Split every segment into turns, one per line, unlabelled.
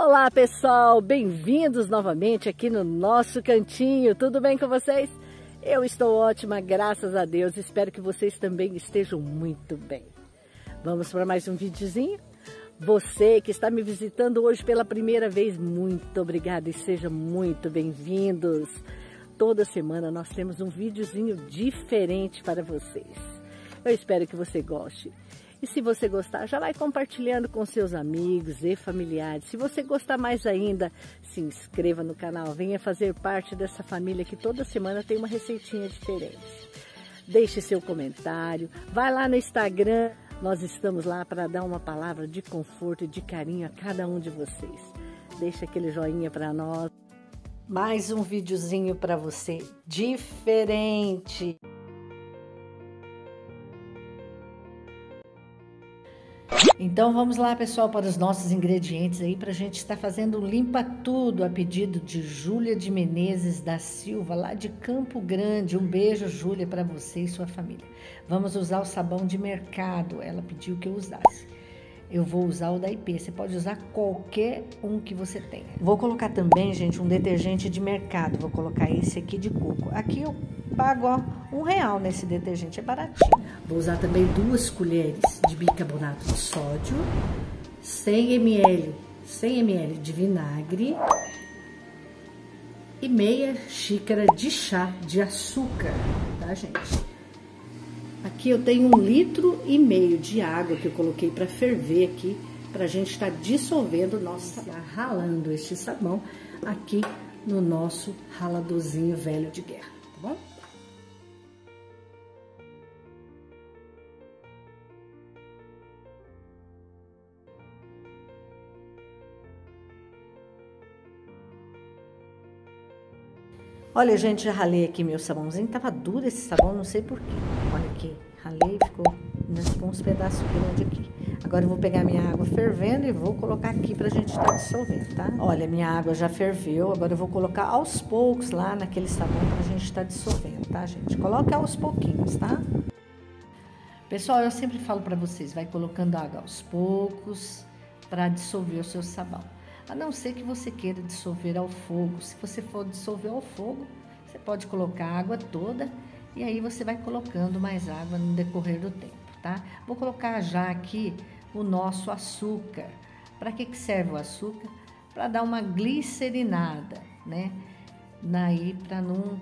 Olá pessoal, bem-vindos novamente aqui no nosso cantinho. Tudo bem com vocês? Eu estou ótima, graças a Deus. Espero que vocês também estejam muito bem. Vamos para mais um videozinho? Você que está me visitando hoje pela primeira vez, muito obrigada e sejam muito bem-vindos. Toda semana nós temos um videozinho diferente para vocês. Eu espero que você goste. E se você gostar, já vai compartilhando com seus amigos e familiares. Se você gostar mais ainda, se inscreva no canal. Venha fazer parte dessa família que toda semana tem uma receitinha diferente. Deixe seu comentário. Vai lá no Instagram. Nós estamos lá para dar uma palavra de conforto e de carinho a cada um de vocês. Deixe aquele joinha para nós. Mais um videozinho para você diferente. Então vamos lá, pessoal, para os nossos ingredientes aí para a gente estar fazendo um limpa tudo a pedido de Júlia de Menezes da Silva, lá de Campo Grande. Um beijo, Júlia, para você e sua família. Vamos usar o sabão de mercado. Ela pediu que eu usasse. Eu vou usar o da IP. Você pode usar qualquer um que você tenha. Vou colocar também, gente, um detergente de mercado. Vou colocar esse aqui de coco. Aqui eu pago ó, um real nesse detergente, é baratinho. Vou usar também duas colheres de bicarbonato de sódio, 100 ml, 100 ml de vinagre e meia xícara de chá de açúcar, tá, gente? Aqui eu tenho um litro e meio de água que eu coloquei para ferver aqui, para a gente estar tá dissolvendo nosso ralando este sabão aqui no nosso raladorzinho velho de guerra, Olha, gente, já ralei aqui meu sabãozinho. Tava duro esse sabão, não sei porquê. Olha aqui, ralei, ficou, uns pedaços grandes aqui. Agora eu vou pegar minha água fervendo e vou colocar aqui pra gente estar tá dissolvendo, tá? Olha, minha água já ferveu, agora eu vou colocar aos poucos lá naquele sabão pra gente estar tá dissolvendo, tá, gente? Coloca aos pouquinhos, tá? Pessoal, eu sempre falo pra vocês, vai colocando água aos poucos para dissolver o seu sabão a não ser que você queira dissolver ao fogo. Se você for dissolver ao fogo, você pode colocar a água toda e aí você vai colocando mais água no decorrer do tempo, tá? Vou colocar já aqui o nosso açúcar. Para que, que serve o açúcar? Para dar uma glicerinada, né? Daí para não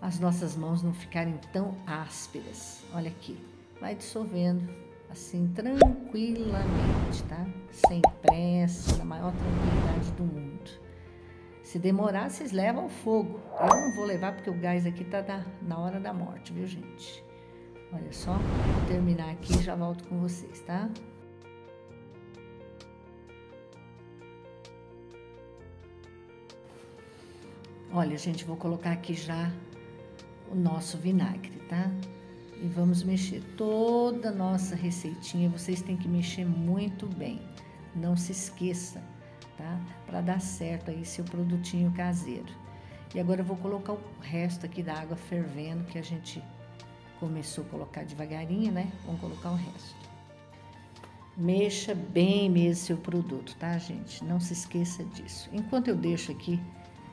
as nossas mãos não ficarem tão ásperas. Olha aqui, vai dissolvendo assim tranquilamente, tá? Sem pressa, na maior tranquilidade do mundo. Se demorar, vocês levam fogo. Eu não vou levar porque o gás aqui tá na hora da morte, viu, gente? Olha só, vou terminar aqui e já volto com vocês, tá? Olha, gente, vou colocar aqui já o nosso vinagre, tá? E vamos mexer toda a nossa receitinha. Vocês têm que mexer muito bem, não se esqueça, tá? Para dar certo aí seu produtinho caseiro. E agora eu vou colocar o resto aqui da água fervendo que a gente começou a colocar devagarinho, né? Vamos colocar o resto. Mexa bem mesmo seu produto, tá, gente? Não se esqueça disso. Enquanto eu deixo aqui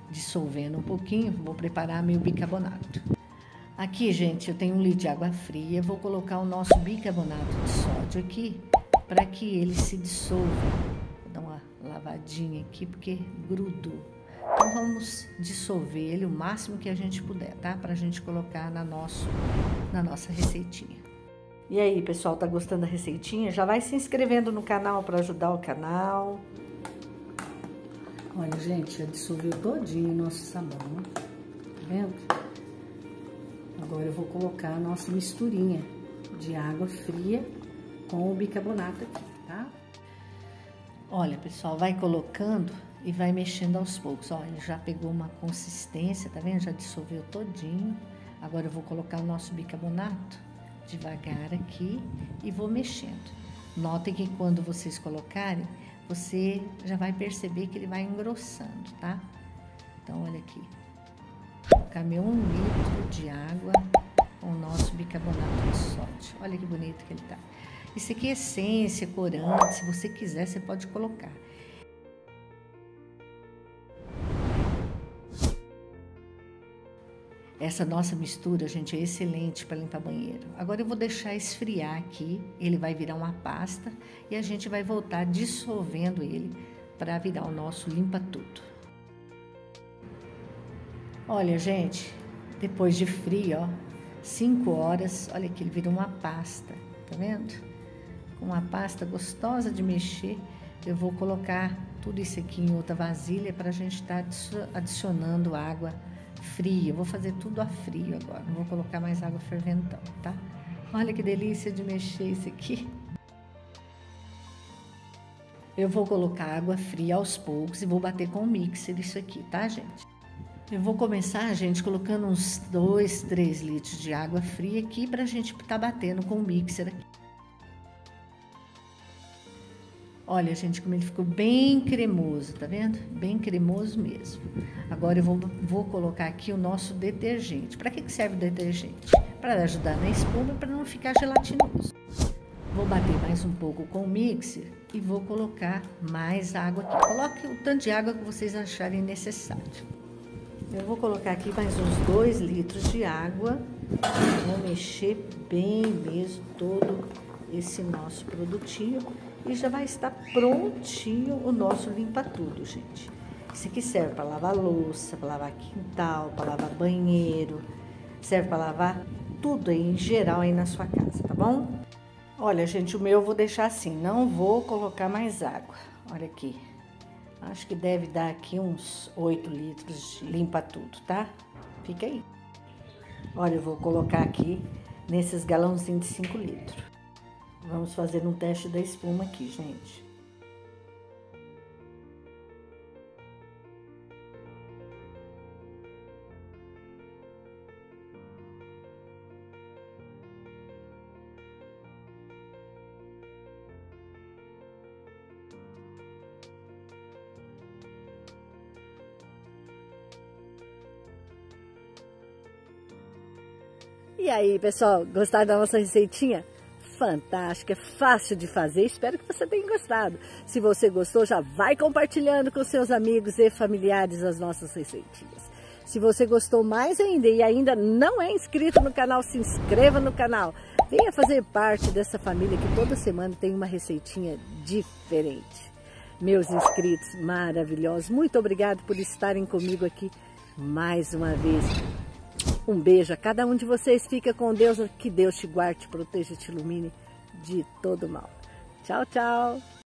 dissolvendo um pouquinho, vou preparar meu bicarbonato. Aqui, gente, eu tenho um litro de água fria. Vou colocar o nosso bicarbonato de sódio aqui para que ele se dissolva. Vou dar uma lavadinha aqui porque grudou. Então vamos dissolver ele o máximo que a gente puder, tá? Para a gente colocar na, nosso, na nossa receitinha. E aí, pessoal, tá gostando da receitinha? Já vai se inscrevendo no canal para ajudar o canal. Olha, gente, já dissolveu todinho o nosso sabão, tá vendo? Agora eu vou colocar a nossa misturinha de água fria com o bicarbonato aqui, tá? Olha, pessoal, vai colocando e vai mexendo aos poucos. Olha, já pegou uma consistência, tá vendo? Já dissolveu todinho. Agora eu vou colocar o nosso bicarbonato devagar aqui e vou mexendo. Notem que quando vocês colocarem, você já vai perceber que ele vai engrossando, tá? Então, olha aqui caminhou um litro de água com o nosso bicarbonato de sódio. Olha que bonito que ele tá. Isso aqui é essência, corante, se você quiser, você pode colocar. Essa nossa mistura, gente, é excelente para limpar banheiro. Agora eu vou deixar esfriar aqui, ele vai virar uma pasta e a gente vai voltar dissolvendo ele para virar o nosso limpa tudo. Olha, gente, depois de frio, ó, 5 horas, olha que ele virou uma pasta, tá vendo? Uma pasta gostosa de mexer, eu vou colocar tudo isso aqui em outra vasilha para a gente estar tá adicionando água fria. Eu vou fazer tudo a frio agora, não vou colocar mais água ferventão, tá? Olha que delícia de mexer isso aqui. Eu vou colocar água fria aos poucos e vou bater com o mixer isso aqui, tá, gente? Eu vou começar, gente, colocando uns 2, 3 litros de água fria aqui pra gente estar tá batendo com o mixer aqui. Olha, gente, como ele ficou bem cremoso, tá vendo? Bem cremoso mesmo. Agora eu vou, vou colocar aqui o nosso detergente. Para que, que serve o detergente? Para ajudar na espuma, para não ficar gelatinoso. Vou bater mais um pouco com o mixer e vou colocar mais água aqui. Coloque o tanto de água que vocês acharem necessário. Eu vou colocar aqui mais uns 2 litros de água. Vou mexer bem mesmo todo esse nosso produtinho e já vai estar prontinho o nosso limpa tudo, gente. Isso aqui serve para lavar louça, para lavar quintal, para lavar banheiro, serve para lavar tudo aí em geral aí na sua casa, tá bom? Olha, gente, o meu eu vou deixar assim, não vou colocar mais água. Olha aqui. Acho que deve dar aqui uns 8 litros de limpa tudo, tá? Fica aí. Olha, eu vou colocar aqui nesses galãozinhos de 5 litros. Vamos fazer um teste da espuma aqui, gente. E aí, pessoal, gostaram da nossa receitinha? fantástica, é fácil de fazer. Espero que você tenha gostado. Se você gostou, já vai compartilhando com seus amigos e familiares as nossas receitinhas. Se você gostou mais ainda e ainda não é inscrito no canal, se inscreva no canal. Venha fazer parte dessa família que toda semana tem uma receitinha diferente. Meus inscritos maravilhosos, muito obrigado por estarem comigo aqui mais uma vez. Um beijo a cada um de vocês. Fica com Deus. Que Deus te guarde, te proteja, te ilumine de todo mal. Tchau, tchau.